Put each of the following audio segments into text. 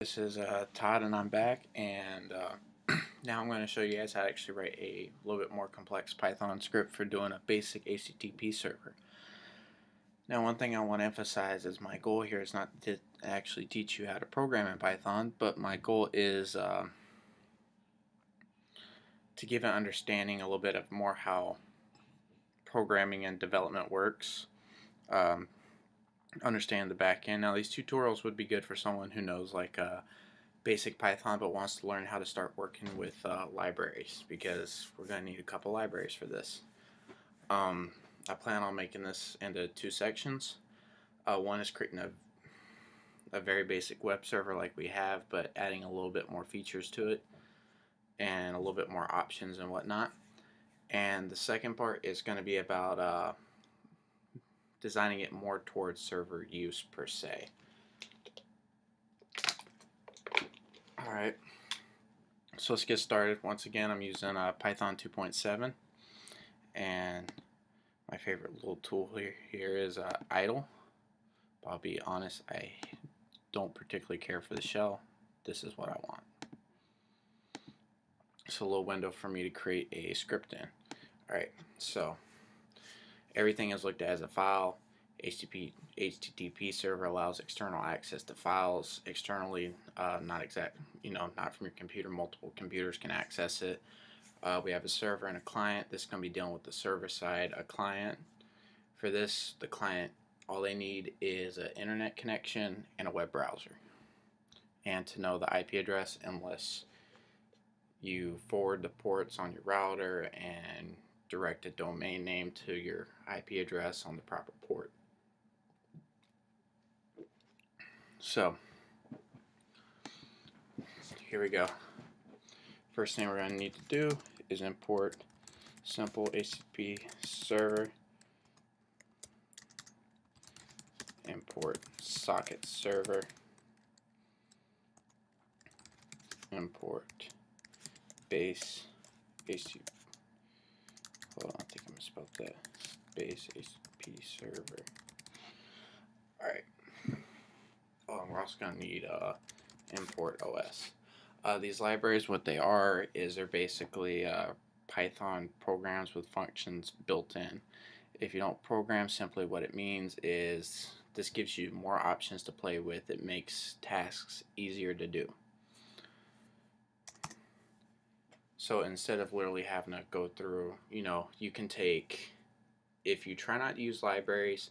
This is uh, Todd and I'm back and uh, now I'm going to show you guys how to actually write a little bit more complex Python script for doing a basic HTTP server. Now one thing I want to emphasize is my goal here is not to actually teach you how to program in Python but my goal is uh, to give an understanding a little bit of more how programming and development works. Um, understand the back end. Now these tutorials would be good for someone who knows like uh, basic Python but wants to learn how to start working with uh, libraries because we're going to need a couple libraries for this. Um, I plan on making this into two sections. Uh, one is creating a, a very basic web server like we have but adding a little bit more features to it and a little bit more options and whatnot. And the second part is going to be about uh, designing it more towards server use per se. Alright, so let's get started. Once again, I'm using uh, Python 2.7 and my favorite little tool here, here is uh, idle. But I'll be honest, I don't particularly care for the shell. This is what I want. It's a little window for me to create a script in. Alright, so Everything is looked at as a file. HTTP, HTTP server allows external access to files externally, uh, not exact, you know, not from your computer. Multiple computers can access it. Uh, we have a server and a client. This is going to be dealing with the server side. A client. For this, the client, all they need is an internet connection and a web browser. And to know the IP address unless you forward the ports on your router and direct a domain name to your IP address on the proper port. So, here we go. First thing we're going to need to do is import simple HTTP server, import socket server, import base HTTP Hold on, I think I misspelled that. Base HTTP server. Alright. Oh, we're also going to need uh, import OS. Uh, these libraries, what they are, is they're basically uh, Python programs with functions built in. If you don't program, simply what it means is this gives you more options to play with. It makes tasks easier to do. So instead of literally having to go through, you know, you can take, if you try not to use libraries,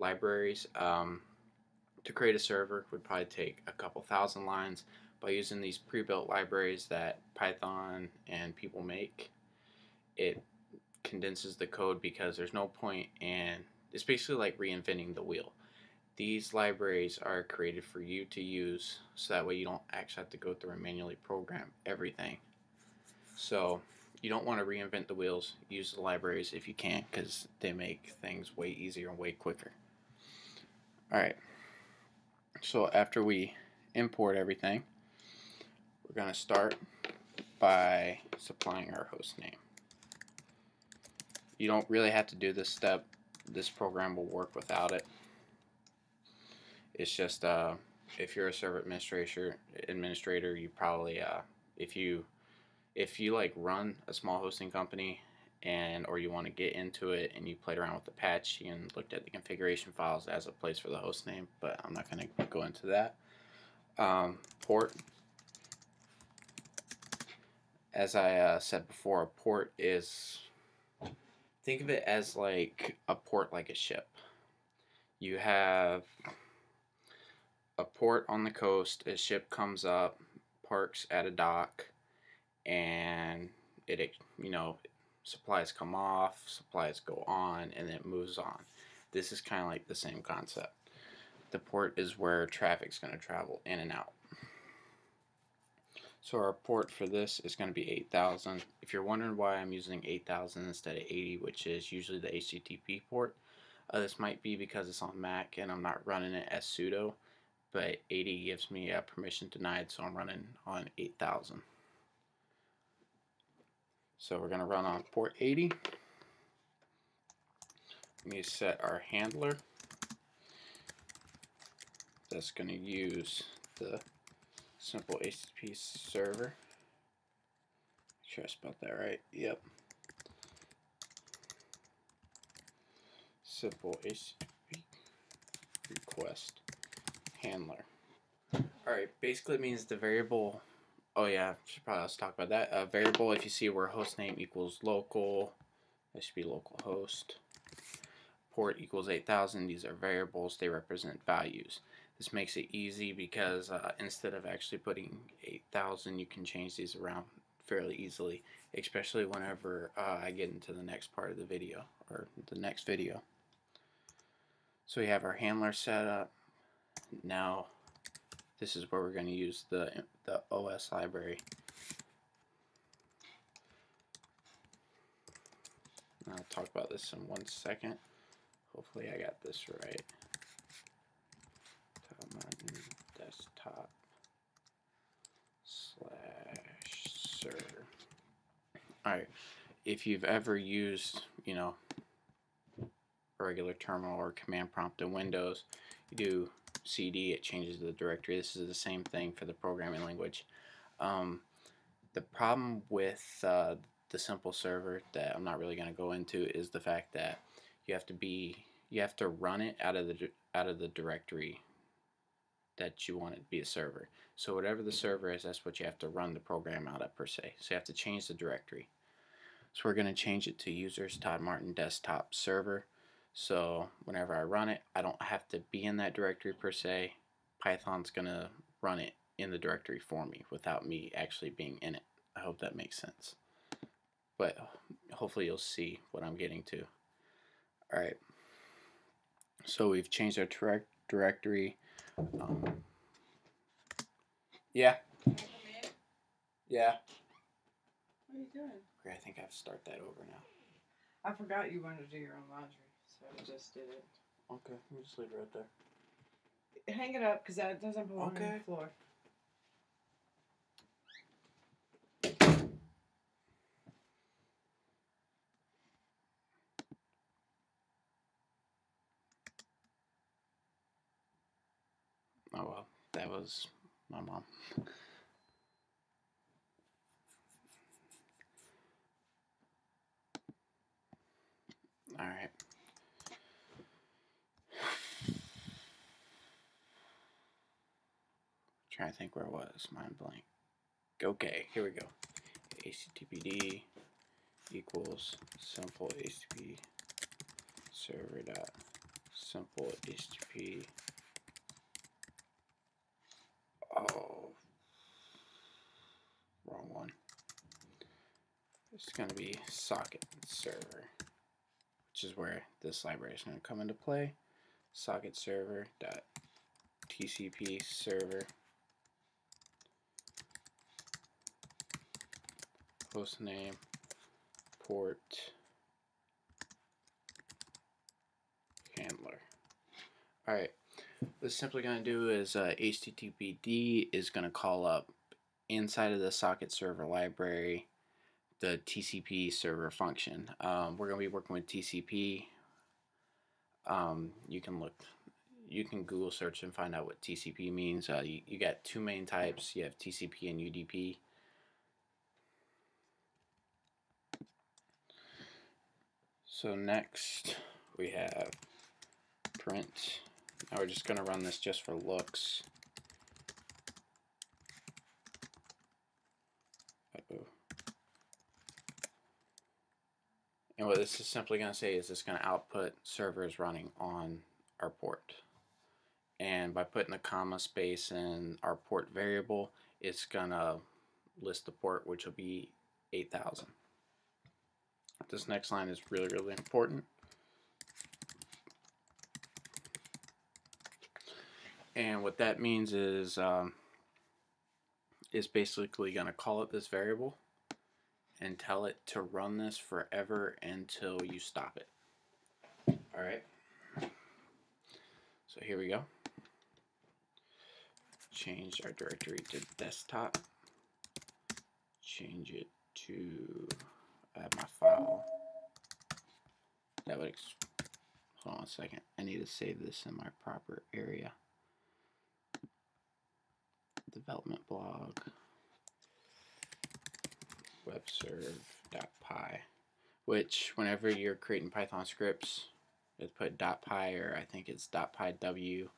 libraries um, to create a server would probably take a couple thousand lines. By using these pre-built libraries that Python and people make, it condenses the code because there's no point in, it's basically like reinventing the wheel. These libraries are created for you to use so that way you don't actually have to go through and manually program everything. So you don't want to reinvent the wheels. Use the libraries if you can because they make things way easier and way quicker. Alright, so after we import everything, we're going to start by supplying our host name. You don't really have to do this step. This program will work without it. It's just uh, if you're a server administrator, administrator, you probably uh, if you if you like run a small hosting company and or you want to get into it and you played around with Apache and looked at the configuration files as a place for the host name, but I'm not going to go into that. Um, port, as I uh, said before, a port is, think of it as like a port like a ship. You have a port on the coast, a ship comes up, parks at a dock, and it you know supplies come off supplies go on and it moves on. This is kind of like the same concept. The port is where traffic's going to travel in and out. So our port for this is going to be 8000 if you're wondering why I'm using 8000 instead of 80 which is usually the HTTP port uh, this might be because it's on Mac and I'm not running it as sudo but 80 gives me a permission denied so I'm running on 8000 so we're going to run on port 80. Let me set our handler that's going to use the simple HTTP server. Make sure I spelled that right. Yep. Simple HTTP request handler. Alright, basically it means the variable, oh yeah, should probably let's talk about that. A variable, if you see where hostname equals local, that should be localhost. Port equals 8000, these are variables, they represent values. This makes it easy because uh, instead of actually putting 8000, you can change these around fairly easily, especially whenever uh, I get into the next part of the video, or the next video. So we have our handler set up. Now this is where we're going to use the, the OS library. I'll talk about this in one second. Hopefully I got this right. desktop slash server. Alright, if you've ever used, you know, a regular terminal or command prompt in Windows, you do cd, it changes the directory. This is the same thing for the programming language. Um, the problem with uh, the simple server that I'm not really going to go into is the fact that you have to be you have to run it out of the out of the directory that you want it to be a server. So whatever the server is, that's what you have to run the program out of per se. So you have to change the directory. So we're going to change it to users Todd Martin desktop server. So whenever I run it, I don't have to be in that directory per se. Python's going to run it in the directory for me without me actually being in it. I hope that makes sense. But hopefully you'll see what I'm getting to. Alright. So we've changed our direct directory. Um, yeah. Yeah. What are you doing? Okay, I think I have to start that over now. I forgot you wanted to do your own laundry, so I just did it. Okay, you just leave it right there. Hang it up because that doesn't belong on the floor. Oh well, that was my mom. All right. Trying to think where it was. Mind blank. Okay, here we go. HTTPD equals simple HTTP server dot simple HTTP Oh, wrong one. It's going to be socket server, which is where this library is going to come into play. Socket server dot TCP server host name port handler. All right. What it's simply going to do is uh, HTTPD is going to call up inside of the socket server library the TCP server function. Um, we're going to be working with TCP. Um, you can look, you can Google search and find out what TCP means. Uh, you, you got two main types. You have TCP and UDP. So next we have print now we're just going to run this just for looks. And what this is simply going to say is it's going to output servers running on our port. And by putting the comma space in our port variable, it's going to list the port, which will be 8000. This next line is really, really important. And what that means is um, is basically going to call it this variable and tell it to run this forever until you stop it. All right. So here we go. Change our directory to desktop. Change it to add my file. That would. Hold on a second. I need to save this in my proper area development blog webserve.py which whenever you're creating Python scripts it's put .py or I think it's .pyw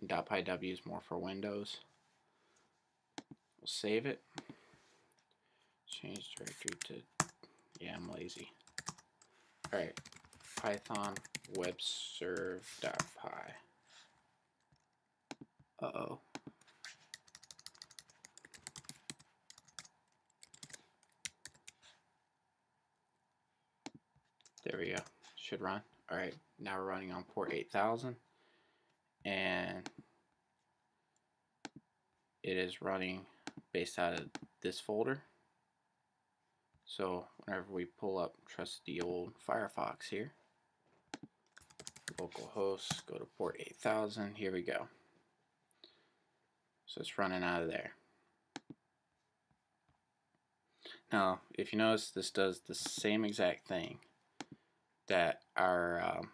and .pyw is more for Windows we'll save it change directory to yeah I'm lazy alright python webserve.py uh-oh There we go. Should run. Alright, now we're running on port 8000 and it is running based out of this folder. So whenever we pull up trusty old Firefox here, localhost, go to port 8000, here we go. So it's running out of there. Now, if you notice, this does the same exact thing that our um,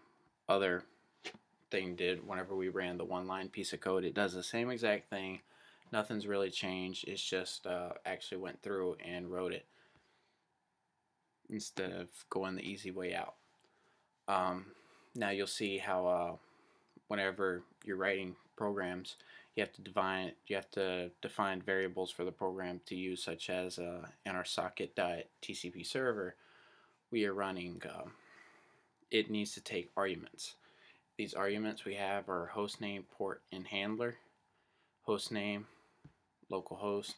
other thing did whenever we ran the one line piece of code. It does the same exact thing. Nothing's really changed. It's just uh, actually went through and wrote it instead of going the easy way out. Um, now you'll see how uh, whenever you're writing programs, you have to define you have to define variables for the program to use, such as uh, in our socket.tcp server, we are running um, it needs to take arguments. These arguments we have are hostname, port, and handler. Hostname, localhost.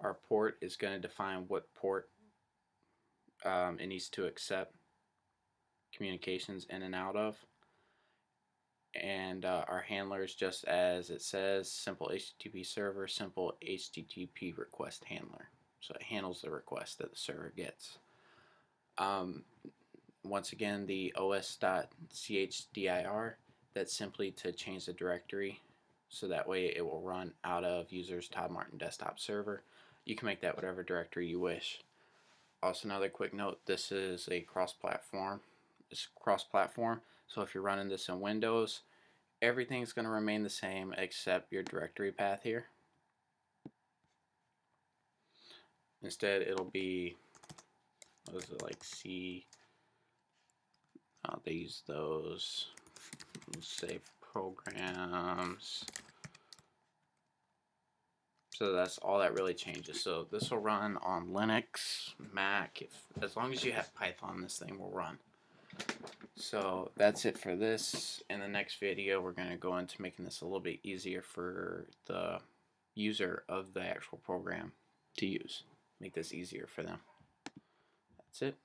Our port is going to define what port um, it needs to accept communications in and out of. And uh, our handler is just as it says, simple HTTP server, simple HTTP request handler. So it handles the request that the server gets. Um, once again the os.chdir that's simply to change the directory so that way it will run out of users Todd Martin desktop server you can make that whatever directory you wish also another quick note this is a cross-platform it's cross-platform so if you're running this in Windows everything's going to remain the same except your directory path here instead it'll be what is it like C uh, they use those. Save programs. So that's all that really changes. So this will run on Linux, Mac. If, as long as you have Python, this thing will run. So that's it for this. In the next video, we're going to go into making this a little bit easier for the user of the actual program to use. Make this easier for them. That's it.